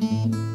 Música